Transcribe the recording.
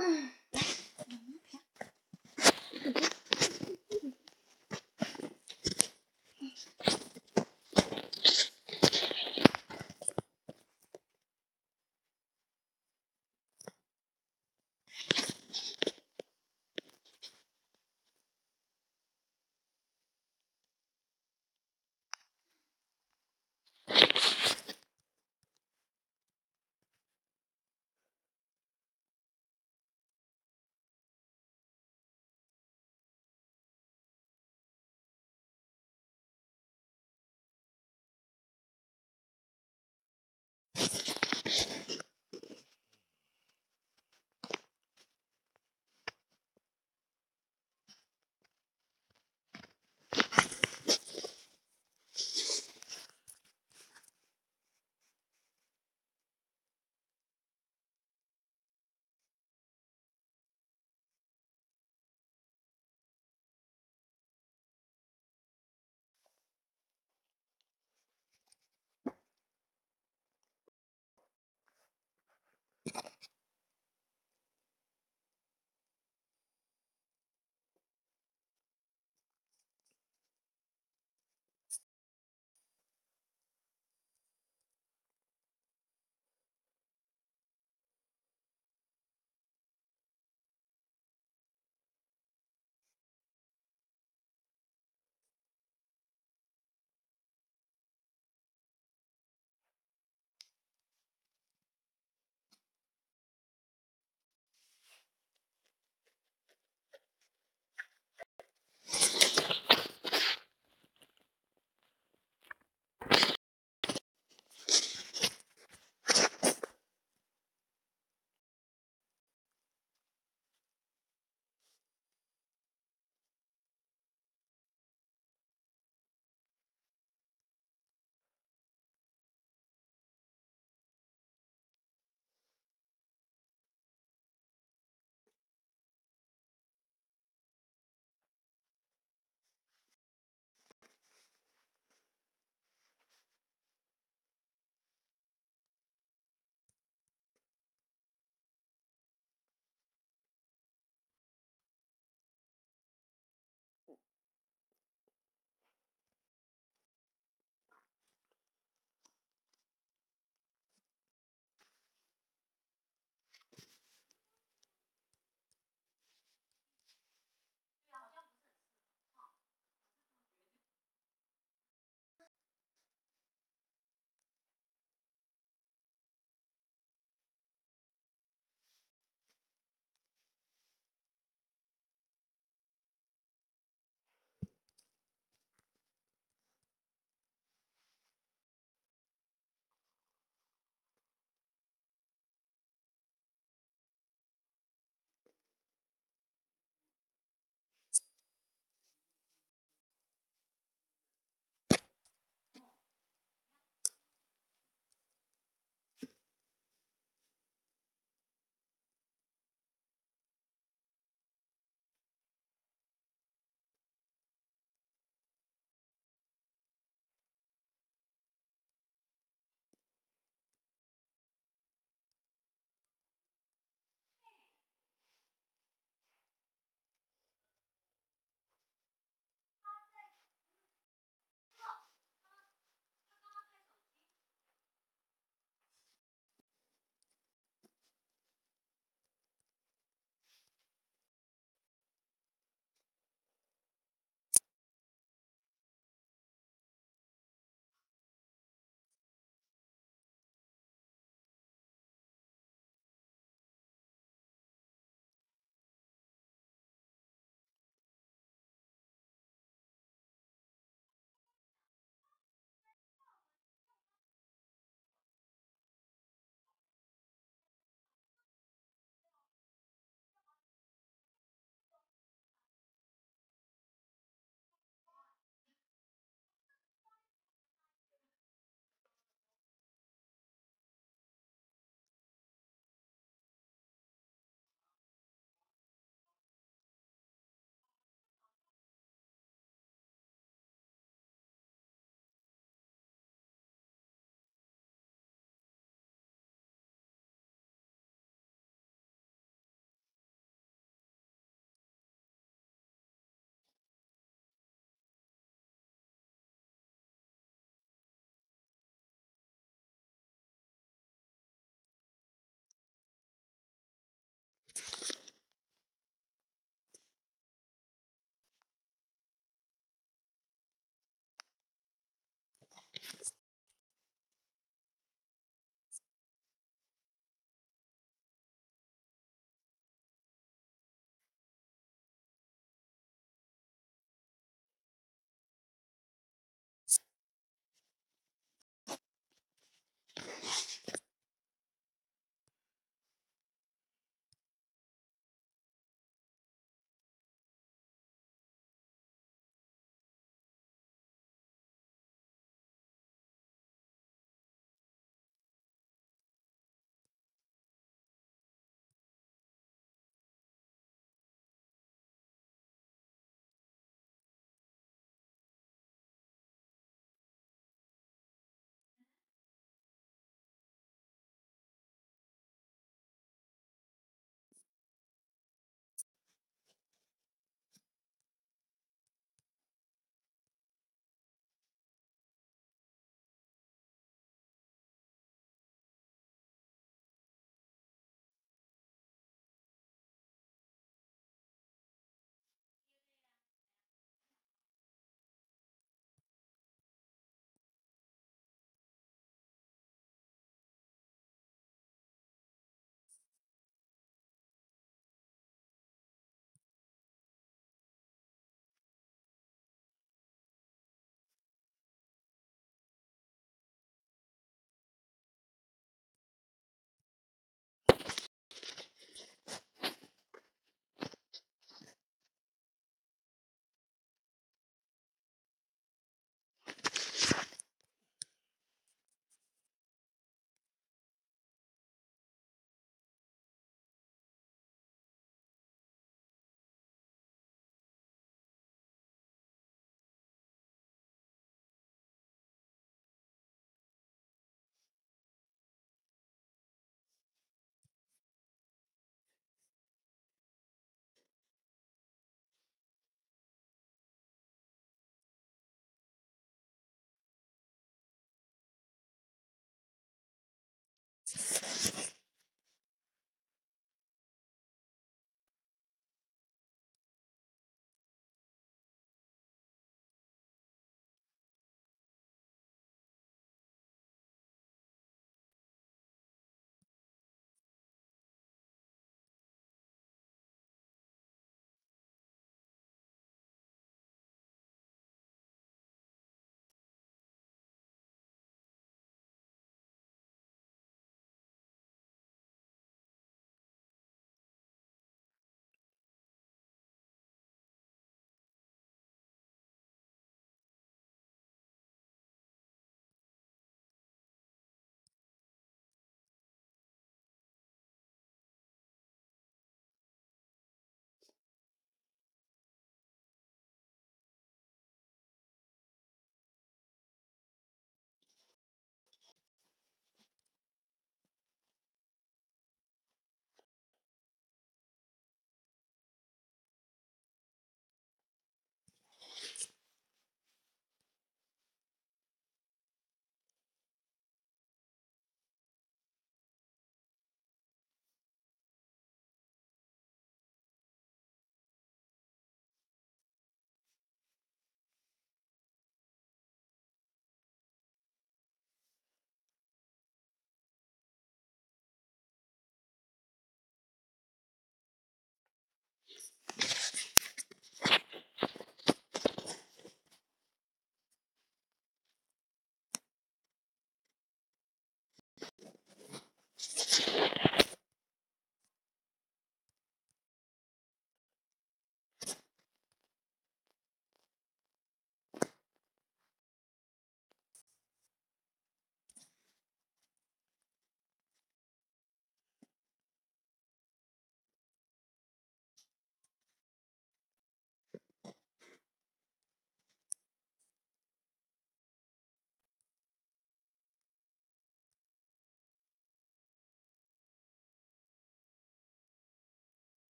Ugh.